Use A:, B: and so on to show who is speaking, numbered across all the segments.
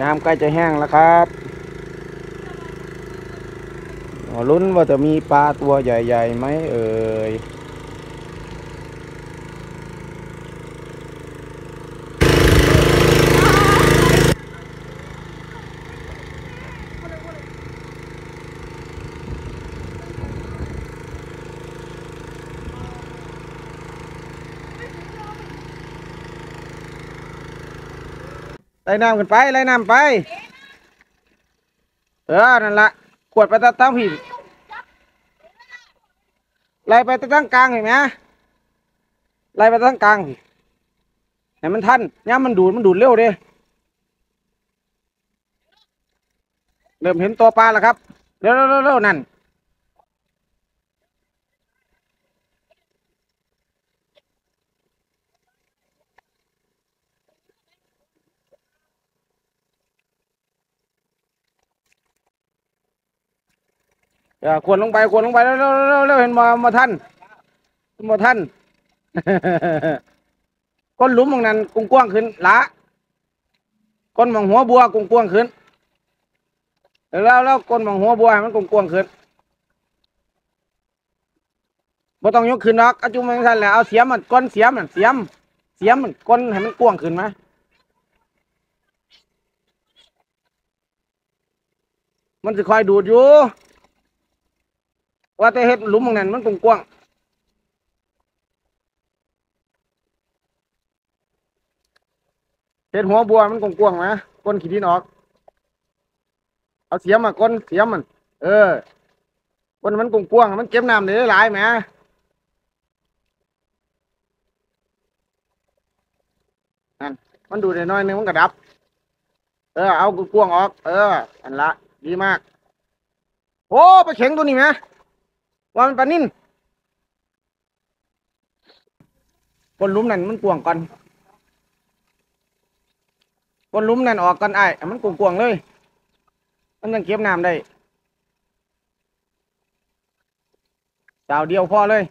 A: น้ำใกล้จะแห้งแล้วครับลุ้นว่าจะมีปลาตัวใหญ่ๆไหมเอ่ย ไล่น้ำกันไปไล่น้ำไป เออนั่นละขวดไปตะตั้งผิดไล่ไปตะตั้งกลางเห็นไหมไล่ไปตะตั้งกลางผิดให้มันทันย่ามันดูดมันดูดเร็วเด้เริ่มเห็นตัวปลาแล้วครับเร็วเร็วเร็วเร็วนั่น เออควรลงไปควรลงไปเร็วเร็วเร็วเร็วเห็นมามาท่านมาท่าน ก้นหลุมตรงนั้นกว้างขึ้นละก้นมองหัวบัวกว้างขึ้น แล้วแล้วก้นมองหัวบัวให้มันกว้างขึ้นบ่ต้องยกขึ้นนอกอาจุ่มมันท่านแหละเอาเสียมมันก้นเสียมมันเสียม เสียมมันก้นให้มันกว้างขึ้นไหมมันจะคอยดูดอยู่ ว่าแต่เฮ็ดหลุมตรงนั้นมันกว้างเฮ็ดหัวบัวมันกว้างๆนะก้นขี้ดินออก เอาเสียมมาก้นเสียมมัน เออก้นมันกว้างๆมันเก็บน้ำได้หลายแหมนั่นมันดูได้น้อยนึงมันก็ดับ เออ เอากว้างออก เออ อันละ ดีมาก โอ้ไปเข็งตัวนี้ไหม ว่ามันปลานิ่นก้นลุมนั่นมันกวงก่อนก้นลุมนั่นออกก่อนไอ้มันกวงๆเลย มันยังเก็บน้ำได้ดาวเดียวพอเลย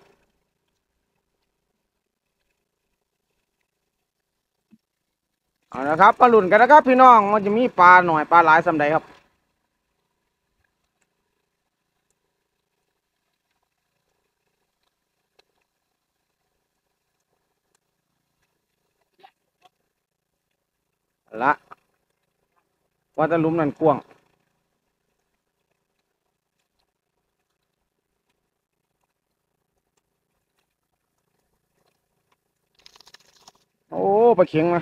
A: เอาละครับปลาหลุนกันนะครับ พี่น้องมันจะมีปลาหน่อยปลาหลายสำใดครับ ละ ว่าจะลุมนั่นกว้างโอ้ปลาเข็งมา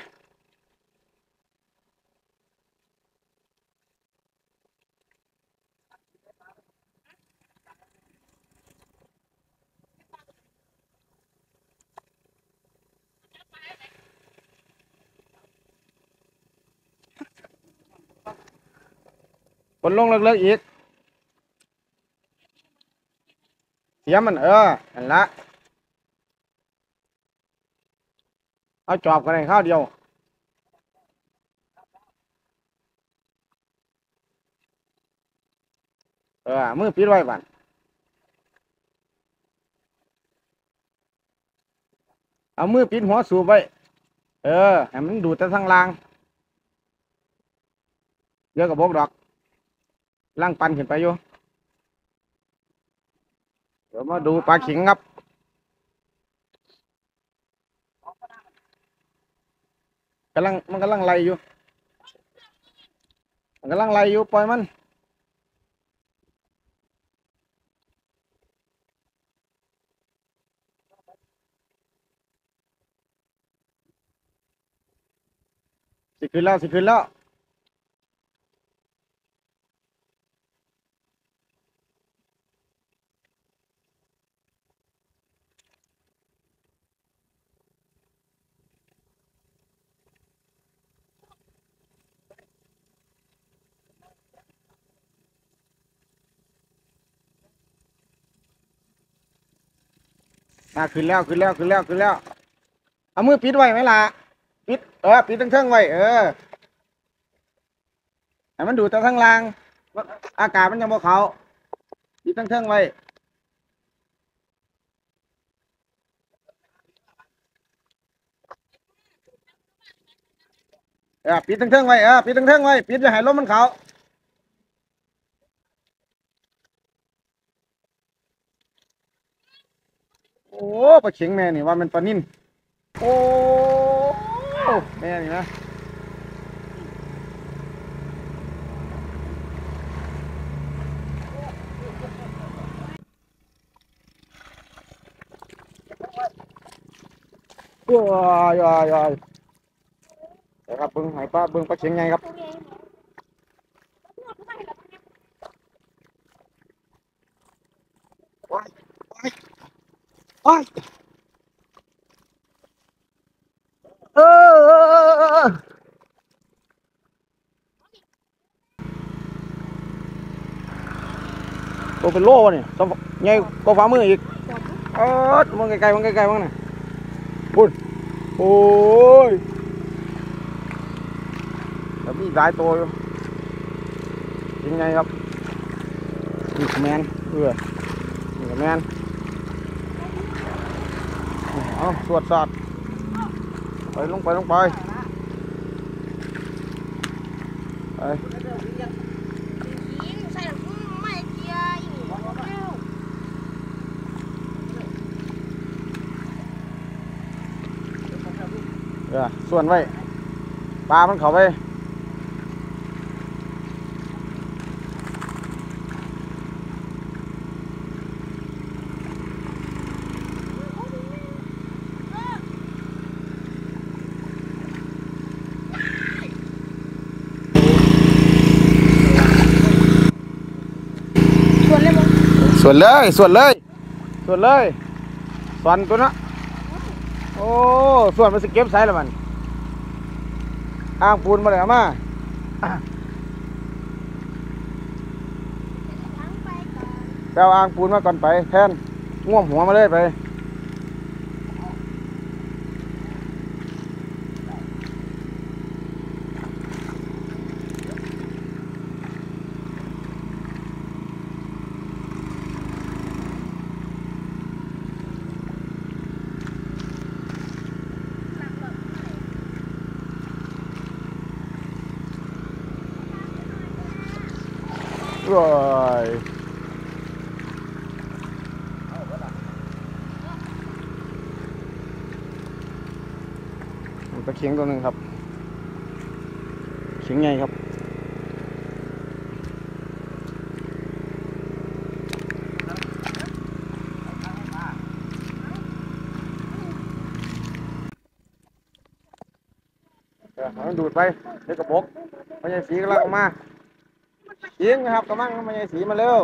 A: คนลงเลิกๆอีก เสียมันเออนั่นละเอาจอบกันให้ข้าวเดียวเออมือปิดไว้บันเอามือปิดหัวสูบไว้ เออให้มันดูดแต่ทางล่างเยอะกับบกดอก ล่างปันขึ้นไปอยู่เดี๋ยวมาดูปลาขิงครับกำลังมันกำลังไล่อยู่มันกำลังไล่อยู่ปล่อยมันสิขึ้นแล้วสิขึ้นแล้ว อ่าขึ้นแล้วขึ้นแล้วขึ้นแล้วขึ้นแล้ว เอามือปิดไว้ไหมล่ะ ปิด เออ ปิดทั้งเทิงไว้ เออให้มันดูดแต่ทั้งล่าง อากาศมันยังบ่เขาปิดทั้งเทิงไว้ เออ ปิดทั้งเทิงไว้ เออ ปิดทั้งเทิงไว้ ปิดอย่าให้ลมมันเขาโอ้ ปลาเข็งแม่นี่ว่ามันปลานิ่นโอ้แม่นี่นะว้ายว้ายว้ายเดี๋ยวครับเบิ้งให้ป้าเบิ้งปลาเข็งไงครับว้าย ว้ายเออเออเออเออตัวเป็นโล่วะนี่ตัวใหญ่กว่าฝ่ามืออีก เออมึงไกลๆมึงไกลๆมึงน่ะปุ่นโอ้ยแต่มีหลายตัวอยู่ยังไงครับนี่ก็แมนเออนี่ก็แมนเอาสวดสอดไปลงไปลงไปไป
B: ยิงใส่หลังไม่เจียอีกแล้ว
A: เออส่วนไว้ปลามันเข้าไป ส่วนเลยส่วนเลยส่วนเลยส่วนตัวนะโอ้ส่วนมันสเก็บใส่แล้วมันอ้างปูนมาเลยมา
B: แปก่อน
A: ไปเอาอ่างปูนมาก่อนไปแทนง่วมหัวมาเลยไป ร้อยมันก็เคียงตัวหนึ่งครับ เคียงไงครับเออให้มันดูดไปเด็กกระบอกมันยังสีกำลังออกมา ยิงนะครับกำลังมันยัสีมาเร็ว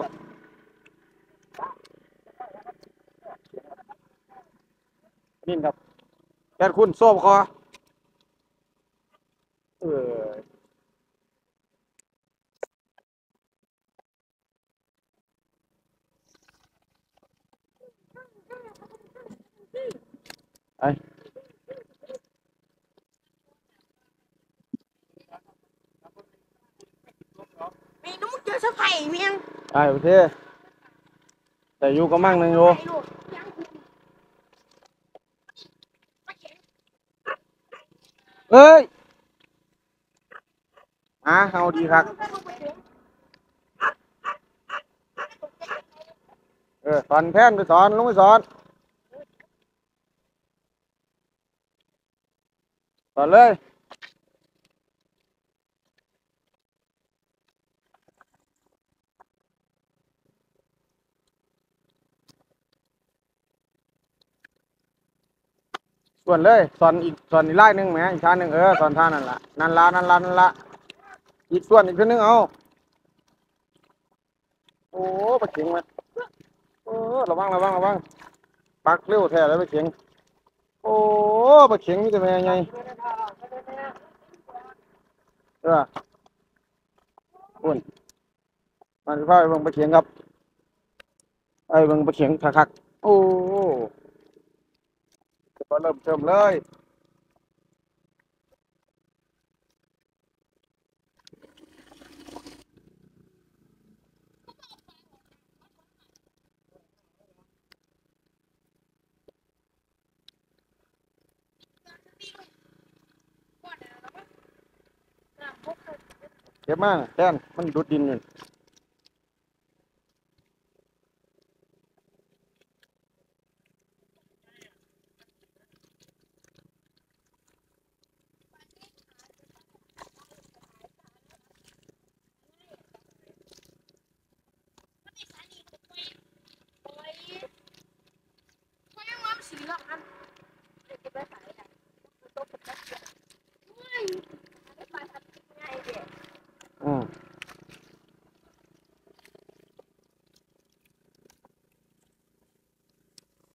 A: นี่ครับแกนคุณโซ่คอเออไอ
B: มีน้ำมึงเจอสะไผ่เมียง
A: ไอโอเค แต่อยู่ก็มั่งหนึ่งอยู่เอ้ยอะเอาดีครับ เออสอนแพนไปสอนลงไปสอน สอนเลย ส่วนเลยสอนอีกสอนอีกไล่หนึ่งแหมอีกท่าหนึ่งเออสอนท่านั่นละนั่นละนั่นละนั่นละอีกส่วนอีกทีนึงเอาโอ้ปะเข็งมันโอ้ระวังระวังระวังปักเร็วแท้เลยปะเข็งโอ้ปะเข็งนี่จะเป็นยังไงเอออุ่นมาสิพาไปเบิ่งปะเข็งครับไอ้เบิ่งปะเข็งคักๆโอ้ ก็เริ่มเติมเลยเก็บมาน่ะแทนมันดูดดินอยู่